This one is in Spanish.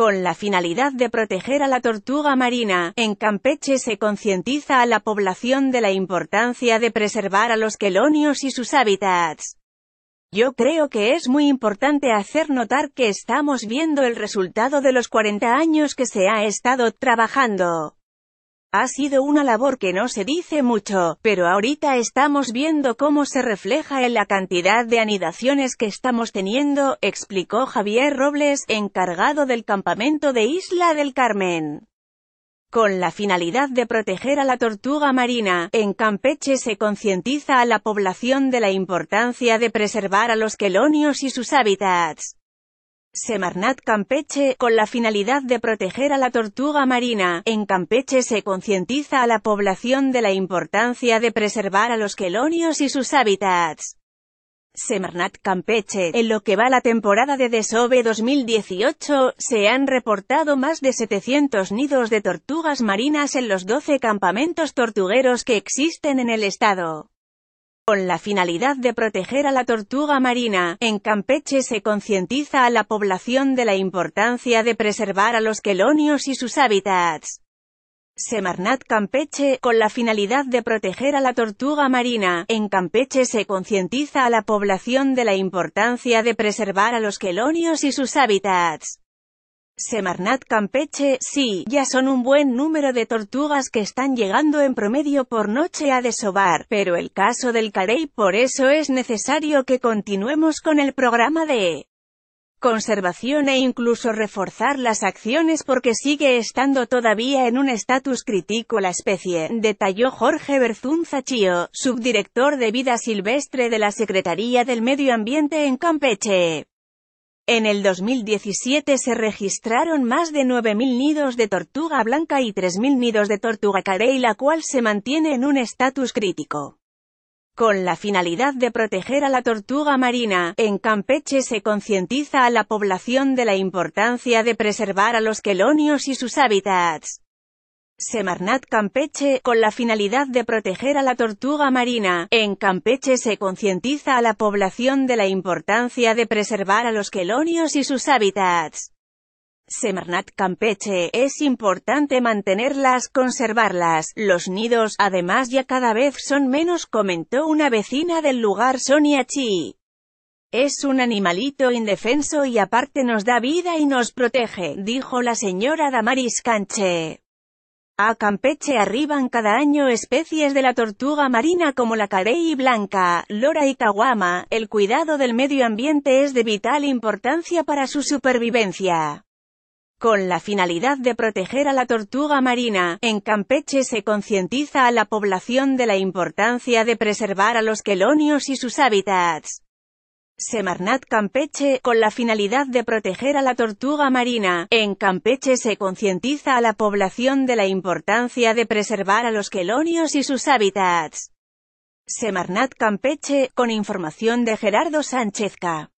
Con la finalidad de proteger a la tortuga marina, en Campeche se concientiza a la población de la importancia de preservar a los quelonios y sus hábitats. Yo creo que es muy importante hacer notar que estamos viendo el resultado de los 40 años que se ha estado trabajando. Ha sido una labor que no se dice mucho, pero ahorita estamos viendo cómo se refleja en la cantidad de anidaciones que estamos teniendo, explicó Javier Robles, encargado del campamento de Isla del Carmen. Con la finalidad de proteger a la tortuga marina, en Campeche se concientiza a la población de la importancia de preservar a los quelonios y sus hábitats. Semarnat Campeche, con la finalidad de proteger a la tortuga marina, en Campeche se concientiza a la población de la importancia de preservar a los quelonios y sus hábitats. Semarnat Campeche, en lo que va la temporada de desove 2018, se han reportado más de 700 nidos de tortugas marinas en los 12 campamentos tortugueros que existen en el estado. Con la finalidad de proteger a la tortuga marina, en Campeche se concientiza a la población de la importancia de preservar a los quelonios y sus hábitats. Semarnat Campeche, con la finalidad de proteger a la tortuga marina, en Campeche se concientiza a la población de la importancia de preservar a los quelonios y sus hábitats. Semarnat Campeche, sí, ya son un buen número de tortugas que están llegando en promedio por noche a desovar, pero el caso del carey por eso es necesario que continuemos con el programa de conservación e incluso reforzar las acciones porque sigue estando todavía en un estatus crítico la especie, detalló Jorge Berzunza Chío, subdirector de vida silvestre de la Secretaría del Medio Ambiente en Campeche. En el 2017 se registraron más de 9.000 nidos de tortuga blanca y 3.000 nidos de tortuga carey la cual se mantiene en un estatus crítico. Con la finalidad de proteger a la tortuga marina, en Campeche se concientiza a la población de la importancia de preservar a los quelonios y sus hábitats. Semarnat Campeche, con la finalidad de proteger a la tortuga marina, en Campeche se concientiza a la población de la importancia de preservar a los quelonios y sus hábitats. Semarnat Campeche, es importante mantenerlas, conservarlas, los nidos, además ya cada vez son menos comentó una vecina del lugar Sonia Chi. Es un animalito indefenso y aparte nos da vida y nos protege, dijo la señora Damaris Canche. A Campeche arriban cada año especies de la tortuga marina como la carey blanca, lora y caguama. El cuidado del medio ambiente es de vital importancia para su supervivencia. Con la finalidad de proteger a la tortuga marina, en Campeche se concientiza a la población de la importancia de preservar a los quelonios y sus hábitats. Semarnat Campeche, con la finalidad de proteger a la tortuga marina, en Campeche se concientiza a la población de la importancia de preservar a los quelonios y sus hábitats. Semarnat Campeche, con información de Gerardo Sánchez K.